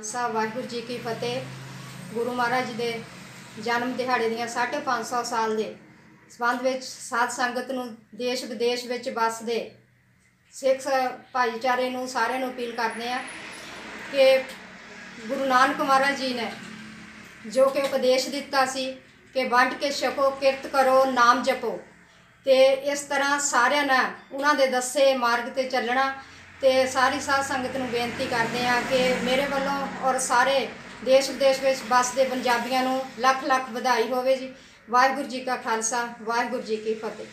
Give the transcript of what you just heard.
ਖਾਲਸਾ ਵਾਹਿਗੁਰੂ ਜੀ ਕੀ ਫਤਿਹ। ਗੁਰੂ ਮਹਾਰਾਜ ਜੀ ਦੇ ਜਨਮ ਦਿਹਾੜੇ ਦੀਆਂ 550 ਸਾਲ ਦੇ ਸੰਬੰਧ ਵਿੱਚ ਸਾਧ ਸੰਗਤ ਨੂੰ ਦੇਸ਼ ਵਿਦੇਸ਼ ਵਿੱਚ ਵੱਸਦੇ ਸਿੱਖ ਭਾਈਚਾਰੇ ਨੂੰ ਸਾਰਿਆਂ ਨੂੰ ਅਪੀਲ ਕਰਦੇ ਆ ਕਿ ਗੁਰੂ ਨਾਨਕ ਮਹਾਰਾਜ ਜੀ ਨੇ ਜੋ ਕਿ ਉਪਦੇਸ਼ ਦਿੱਤਾ ਸੀ ਕਿ ਵੰਡ ਕੇ ਛਕੋ, ਕਿਰਤ ਕਰੋ, ਨਾਮ ਜਪੋ ਤੇ ਇਸ ਤਰ੍ਹਾਂ ਸਾਰਿਆਂ ਨੇ ਉਹਨਾਂ ਦੇ ਦੱਸੇ ਮਾਰਗ ਤੇ ਚੱਲਣਾ ਤੇ ਸਾਰੀ ਸਾਧ ਸੰਗਤ ਨੂੰ ਬੇਨਤੀ ਕਰਦੇ ਆ ਕਿ ਮੇਰੇ ਵੱਲੋਂ ਔਰ ਸਾਰੇ ਦੇਸ਼ ਵਿਦੇਸ਼ ਵਿੱਚ ਵੱਸਦੇ ਪੰਜਾਬੀਆਂ ਨੂੰ ਲੱਖ ਲੱਖ ਵਧਾਈ ਹੋਵੇ ਜੀ। ਵਾਹਿਗੁਰੂ ਜੀ ਕਾ ਖਾਲਸਾ, ਵਾਹਿਗੁਰੂ ਜੀ ਕੀ ਫਤਿਹ।